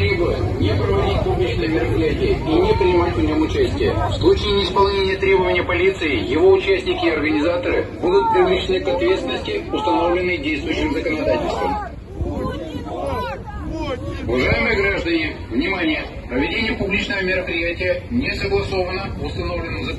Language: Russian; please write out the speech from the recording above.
требует не проводить публичное мероприятие и не принимать в нем участие. В случае неисполнения требования полиции, его участники и организаторы будут привлечены к ответственности, установленной действующим законодательством. Уважаемые граждане, внимание! Проведение публичного мероприятия не согласовано установленным законом.